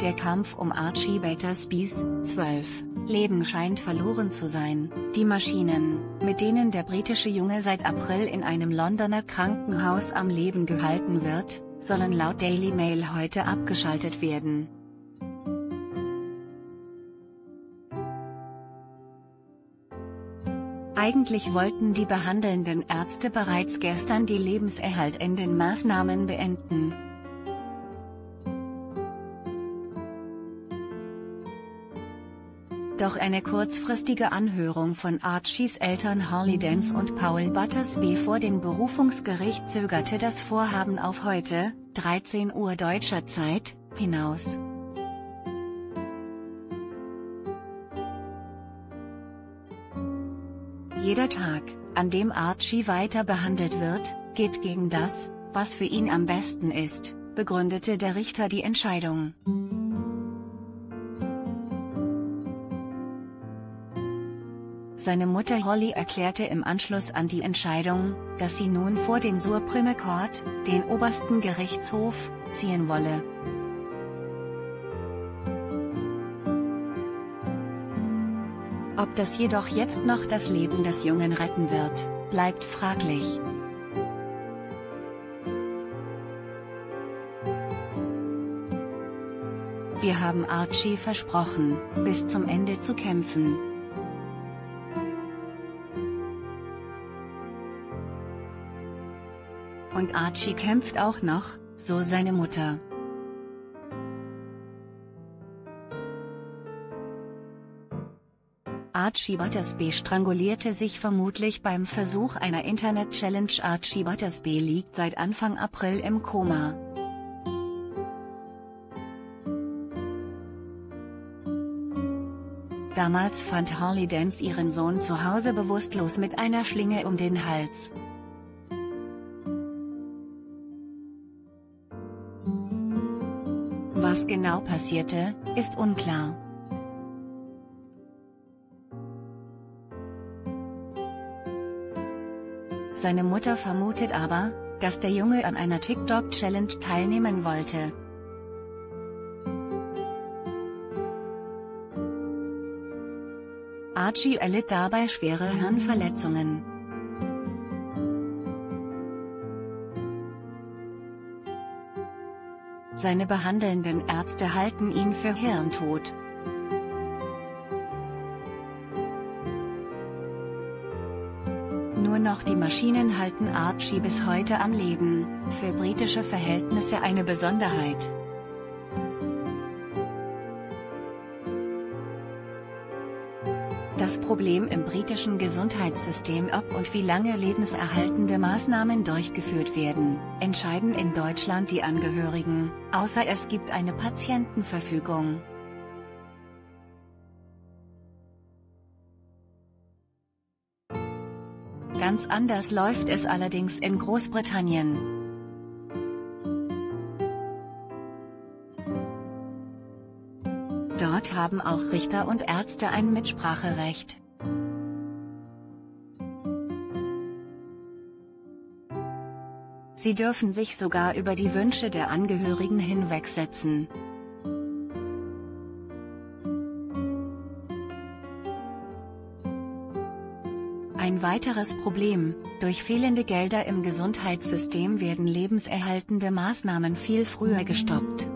Der Kampf um Archie Battersbys, 12, Leben scheint verloren zu sein. Die Maschinen, mit denen der britische Junge seit April in einem Londoner Krankenhaus am Leben gehalten wird, sollen laut Daily Mail heute abgeschaltet werden. Eigentlich wollten die behandelnden Ärzte bereits gestern die lebenserhaltenden Maßnahmen beenden. Doch eine kurzfristige Anhörung von Archies Eltern Harley Dance und Paul Buttersby vor dem Berufungsgericht zögerte das Vorhaben auf heute, 13 Uhr deutscher Zeit, hinaus. Jeder Tag, an dem Archie weiter behandelt wird, geht gegen das, was für ihn am besten ist, begründete der Richter die Entscheidung. Seine Mutter Holly erklärte im Anschluss an die Entscheidung, dass sie nun vor den Supreme Court, den obersten Gerichtshof, ziehen wolle. Ob das jedoch jetzt noch das Leben des Jungen retten wird, bleibt fraglich. Wir haben Archie versprochen, bis zum Ende zu kämpfen. Und Archie kämpft auch noch, so seine Mutter. Archie Buttersby strangulierte sich vermutlich beim Versuch einer Internet-Challenge Archie Buttersby liegt seit Anfang April im Koma. Damals fand Harley Dance ihren Sohn zu Hause bewusstlos mit einer Schlinge um den Hals. Was genau passierte, ist unklar. Seine Mutter vermutet aber, dass der Junge an einer TikTok-Challenge teilnehmen wollte. Archie erlitt dabei schwere Hirnverletzungen. Seine behandelnden Ärzte halten ihn für Hirntod. Nur noch die Maschinen halten Archie bis heute am Leben, für britische Verhältnisse eine Besonderheit. Das Problem im britischen Gesundheitssystem ob und wie lange lebenserhaltende Maßnahmen durchgeführt werden, entscheiden in Deutschland die Angehörigen, außer es gibt eine Patientenverfügung. Ganz anders läuft es allerdings in Großbritannien. Haben auch Richter und Ärzte ein Mitspracherecht. Sie dürfen sich sogar über die Wünsche der Angehörigen hinwegsetzen. Ein weiteres Problem, durch fehlende Gelder im Gesundheitssystem werden lebenserhaltende Maßnahmen viel früher gestoppt.